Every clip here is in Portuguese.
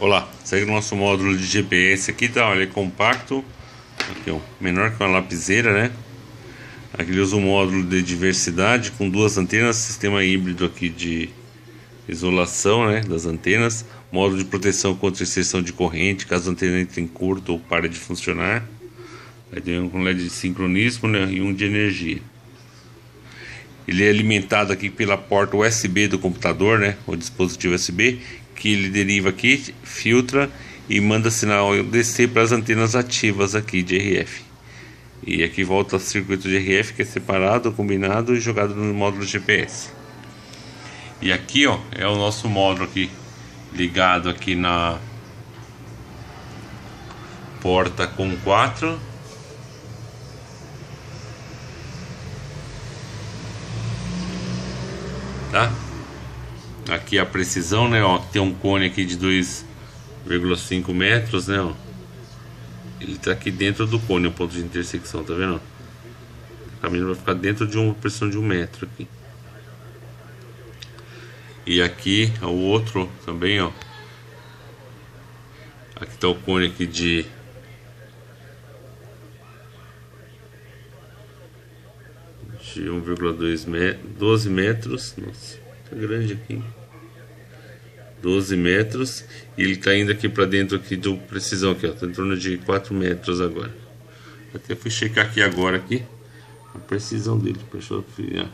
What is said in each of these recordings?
Olá, segue o nosso módulo de GPS aqui, tá? Olha, é compacto, aqui, ó, menor que uma lapiseira, né? Aqui ele usa um módulo de diversidade com duas antenas, sistema híbrido aqui de isolação, né, das antenas, módulo de proteção contra inserção de corrente, caso a antena entre em curto ou pare de funcionar. Aí tem um LED de sincronismo, né, e um de energia. Ele é alimentado aqui pela porta USB do computador, né, o dispositivo USB, que ele deriva aqui, filtra e manda sinal DC para as antenas ativas aqui de RF. E aqui volta o circuito de RF que é separado, combinado e jogado no módulo GPS. E aqui, ó, é o nosso módulo aqui ligado aqui na porta com 4 tá? Aqui a precisão, né? Ó, tem um cone aqui de 2,5 metros, né? Ó. Ele tá aqui dentro do cone, o ponto de intersecção, tá vendo? O caminho vai ficar dentro de uma pressão de um metro aqui. E aqui o outro também, ó. Aqui tá o cone aqui de de 1,2 metros, 12 metros, nossa, tá grande aqui. 12 metros e ele está indo aqui para dentro aqui do precisão aqui, ó, tá em torno de 4 metros agora. Até fui checar aqui agora aqui a precisão dele, deixa eu aqui.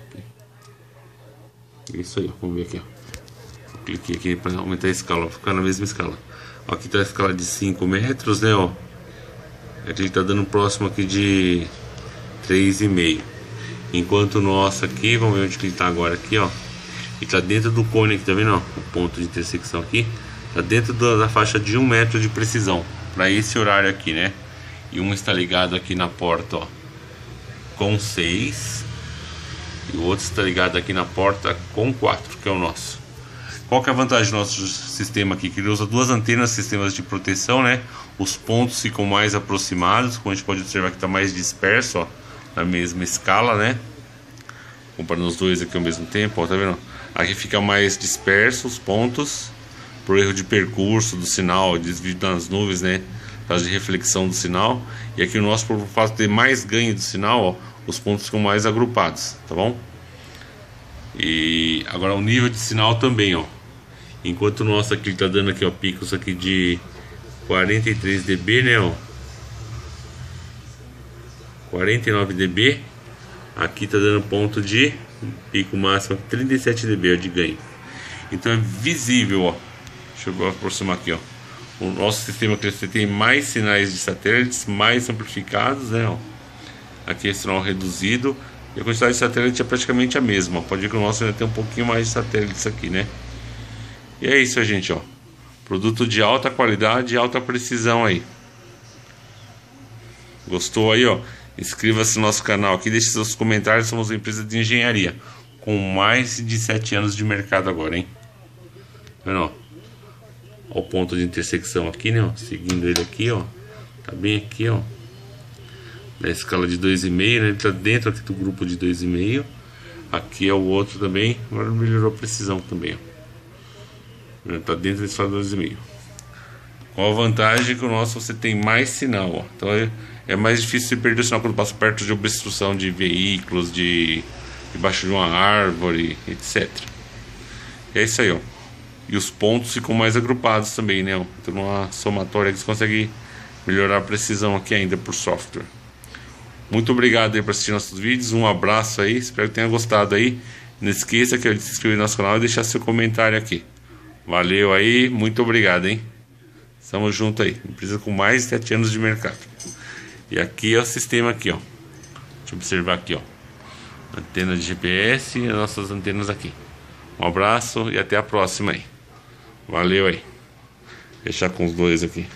Isso aí, ó, vamos ver aqui, ó. cliquei aqui para aumentar a escala, ficar na mesma escala. Ó, aqui está a escala de 5 metros, né, ó. Aqui ele está dando próximo aqui de 3,5. Enquanto o nosso aqui, vamos ver onde ele está agora aqui, ó. E tá dentro do cone aqui, tá vendo? Ó, o ponto de intersecção aqui. Tá dentro da, da faixa de 1 um metro de precisão. Para esse horário aqui, né? E um está ligado aqui na porta, ó. Com 6. E o outro está ligado aqui na porta com 4, que é o nosso. Qual que é a vantagem do nosso sistema aqui? Que ele usa duas antenas, sistemas de proteção, né? Os pontos ficam mais aproximados, como a gente pode observar que está mais disperso, ó. Na mesma escala, né? Comparando os dois aqui ao mesmo tempo, ó, tá vendo? Aqui fica mais disperso os pontos por erro de percurso do sinal, desvio das nuvens, né? Causa de reflexão do sinal. E aqui o nosso, por fato de ter mais ganho do sinal, ó, os pontos ficam mais agrupados, tá bom? E agora o nível de sinal também, ó. Enquanto o nosso aqui tá dando aqui, ó, picos aqui de 43 dB, né, ó. 49 dB. Aqui tá dando ponto de pico máximo 37 dB de ganho. Então é visível, ó. Deixa eu aproximar aqui, ó. O nosso sistema que você tem mais sinais de satélites, mais amplificados, né, ó. Aqui é sinal reduzido e a quantidade de satélites é praticamente a mesma. Pode ver que o nosso ainda tem um pouquinho mais de satélites aqui, né? E é isso, gente, ó. Produto de alta qualidade e alta precisão aí. Gostou aí, ó? Inscreva-se no nosso canal aqui, deixe seus comentários. Somos uma empresa de engenharia com mais de 7 anos de mercado agora, hein? Vendo, ó? o ponto de intersecção aqui, né? Ó, seguindo ele aqui, ó. Tá bem aqui, ó. Na escala de 2,5, né? Ele tá dentro aqui do grupo de 2,5. Aqui é o outro também. Agora melhorou a precisão também, ó. Ele tá dentro da escala de 2,5. Qual a vantagem que o nosso você tem mais sinal, ó. Então é é mais difícil você perder o sinal quando passa perto de obstrução de veículos, de debaixo de uma árvore, etc. É isso aí, ó. E os pontos ficam mais agrupados também, né? Então, uma somatória que você consegue melhorar a precisão aqui ainda por software. Muito obrigado aí por assistir nossos vídeos. Um abraço aí. Espero que tenha gostado aí. Não esqueça que é de se inscrever no nosso canal e deixar seu comentário aqui. Valeu aí. Muito obrigado, hein? Estamos juntos aí. Empresa com mais de 7 anos de mercado. E aqui é o sistema aqui, ó. Deixa eu observar aqui, ó. Antena de GPS e as nossas antenas aqui. Um abraço e até a próxima aí. Valeu aí. Fechar com os dois aqui.